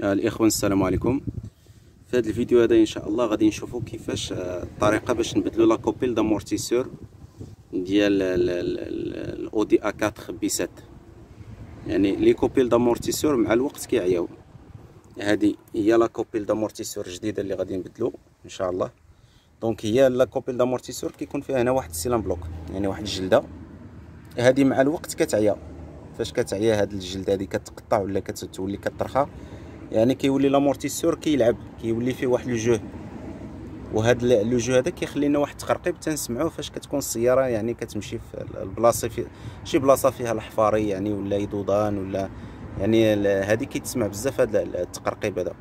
الاخوان السلام عليكم. في هذا الفيديو هذا إن شاء الله غادي نشوفوا كيفاش آه، الطريقة باش نبدلوا la coupelle d'amortisseur ديال ال Audi A 4 B 7 يعني les coupelles d'amortisseur مع الوقت كيعياو. هذه هي la coupelle d'amortisseur جديدة اللي غادي نبدلو إن شاء الله. donc هي la coupelle d'amortisseur كيكون فيها هنا واحد ال silent bloc يعني واحد الجلدة. هذه مع الوقت كتعيا. فاش كتعيا هاد الجلدة هذه كتقطع ولا كتولي كترخى يعني كيولي l'amortisseur كيلعب كيولي فيه واحد le jeu وهاد le jeu هذا كيخلي لنا واحد التقرقيب تنسمعوه فاش كتكون السيارة يعني كتمشي في البلاصة في شي بلاصة فيها الحفاري يعني ولا يدودان ولا يعني هذه كيتسمع بزاف هذا التقرقيب هذا.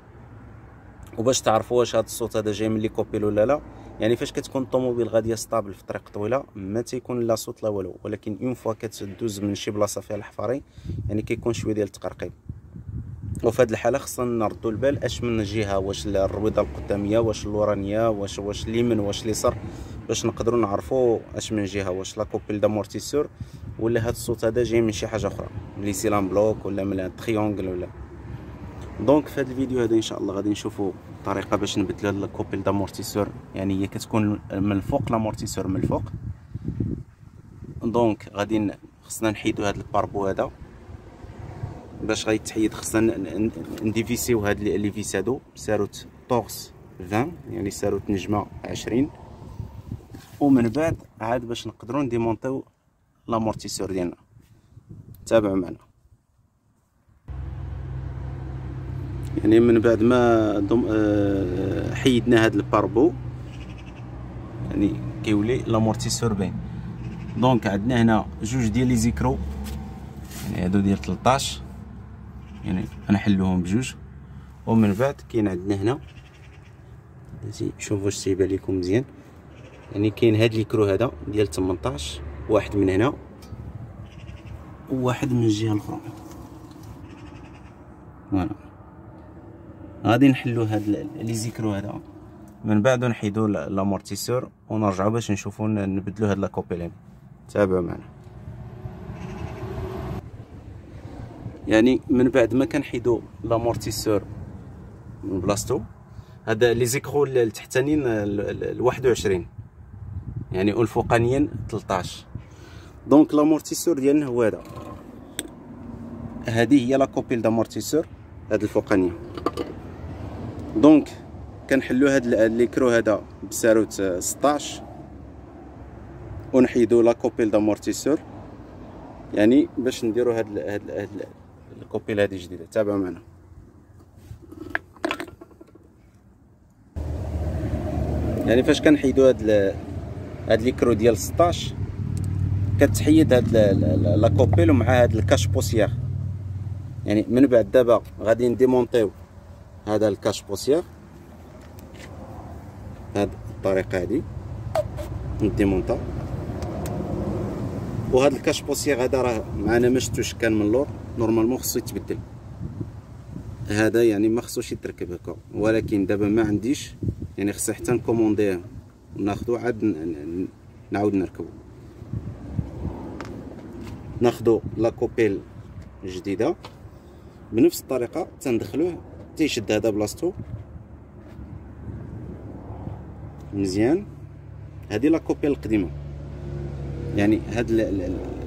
وباش تعرفوا واش هذا الصوت هذا جاي من les coupelles ولا لا يعني فاش كتكون الطوموبيل غاديه stable في طريق طويلة ما تيكون لا صوت لا والو. ولكن une fois كتدوز من شي بلاصة فيها الحفاري يعني كيكون شوية ديال التقرقيب وفي هذه الحالة خصنا نردوا البال اش من جهة واش الرويضه القدامية واش اللورانيه واش واش اليمين واش اليسار باش نقدروا نعرفوا اش من جهة واش la coupelle d'amortisseur ولا هذا الصوت هذا جاي من شي حاجة أخرى من les silent blocs ولا من triangle ولا. donc في هذا الفيديو هذا إن شاء الله غادي نشوفوا طريقة باش نبدلوا la coupelle d'amortisseur يعني هي كتكون من الفوق l'amortisseur من الفوق. donc غادي خصنا نحيدوا هذا ال pare-boue هذا. باش غيتحيد خصنا نديفيسيو هاد les vis هادو. بساروت torx 20 يعني ساروت نجمة 20 ومن بعد عاد باش نقدروا نديمونطيو l'amortisseur ديالنا. تابعوا معنا. يعني من بعد ما دم... آه... حيدنا هاد ال pare-boue يعني كيولي l'amortisseur باين. donc عندنا هنا جوج ديال les écrous. يعني هادو ديال 13 يعني غنحلوهم بجوج. ومن بعد كاين عندنا هنا. شوفوا واش تيبان لكم مزيان. يعني كاين هاد l'écrou هذا ديال 18 واحد من هنا وواحد من الجهة الأخرى. voilà. غادي نحلو هاد les écrous هذا. من بعد نحيدو l'amortisseur ونرجعو باش نشوفو نبدلو هاد la coupelle تابعوا معنا. يعني من بعد ما كنحيدو l'amortisseur من بلاصتو هذا les écrous التحتانيين ال 21 يعني والفوقانيين 13 donc l'amortisseur ديالنا هو هذا. هذه هي la coupelle d'amortisseur هاد الفوقانية. donc كنحلو هاد l'écrou هذا بساروت 16 ونحيدو la coupelle d'amortisseur يعني باش نديرو هاد هاد, هاد ال coupelle هذه جديده تابعوا معنا. يعني فاش كنحيدو هاد هاد l'écrou ديال 16 كتحيد هاد la coupelle ومع هاد ال cache-poussière. يعني من بعد دابا غادي نديمونطيو هذا ال cache-poussière. هاد الطريقة هادي. نديمونطاو هذا ال cache-poussière هذا راه معنا ما شفتوش كان من اللور normalement خصو يتبدل هذا يعني ما خصوش يتركب هكا. ولكن دابا ما عنديش يعني خصها حتى نكومونديه وناخذو عاد نعاود نركبو. ناخذو la coupelle جديدة. بنفس الطريقة تندخلوه تيشد هذا بلاصتو. مزيان. هذه la coupelle القديمة. يعني هاد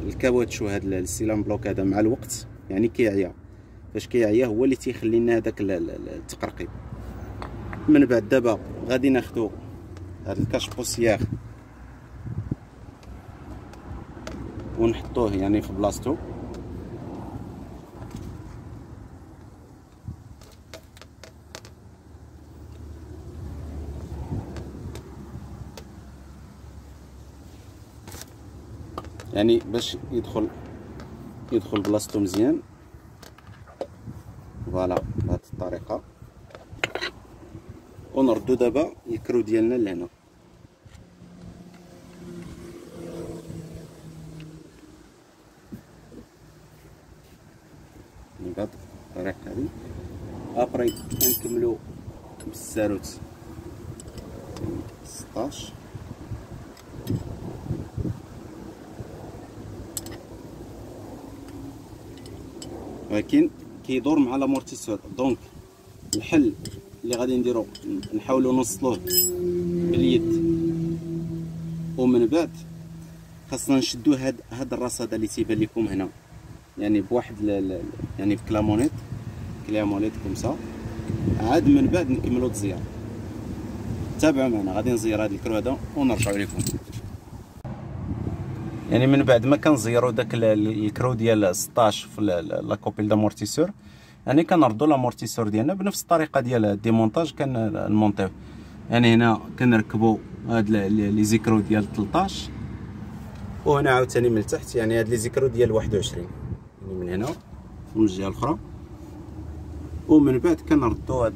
ال caoutchouc هاد ال silent bloc هذا مع الوقت يعني كيعيا. فاش كيعيا هو اللي تيخلي لنا هذاك التقرقيب. من بعد دابا غادي ناخذو هذا ال cache-poussière. ونحطوه يعني في بلاصتو. يعني باش يدخل يدخل بلاصتو مزيان voilà بهاد الطريقة. ونردو دابا l'écrou ديالنا لهنا. بهاد الطريقة هادي après نكملو بالساروت 16 ولكن كيدور مع l'amortisseur. donc الحل اللي غادي نديرو نحاولوا نوصلوه باليد. ومن بعد خاصنا نشدو هاد هاد الراس هذا اللي تيبان لكم هنا. يعني بواحد يعني بكلامونيت كلامونيت. comme ça عاد من بعد نكملو التزيار تابعوا معنا. غادي نزير هاد l'écrou هذا ونرجعوا لكم. يعني من بعد ما كنزيرو داك l'écrou ديال 16 في la coupelle d'amortisseur يعني كنردو l'amortisseur ديالنا بنفس الطريقة ديال ال démontage كنمونطيو يعني هنا كنركبو هاد les écrous ديال 13 وهنا عاوتاني من التحت يعني هاد les écrous ديال 21 يعني من هنا ومن الجهة الأخرى. ومن بعد كنردو هاد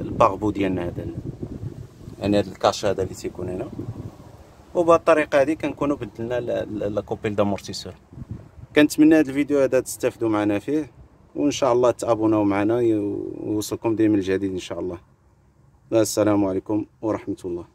ال pare-boue ديالنا هذا يعني هاد الكاش هذا اللي تيكون هنا. وبهذه الطريقة هذه كنكونوا بدلنا لا كوبيل دامورتيسور كنتمنى هذا الفيديو هذا تستافدوا معنا فيه وإن شاء الله تابوناو معنا ويوصلكم دائما الجديد إن شاء الله. السلام عليكم ورحمة الله.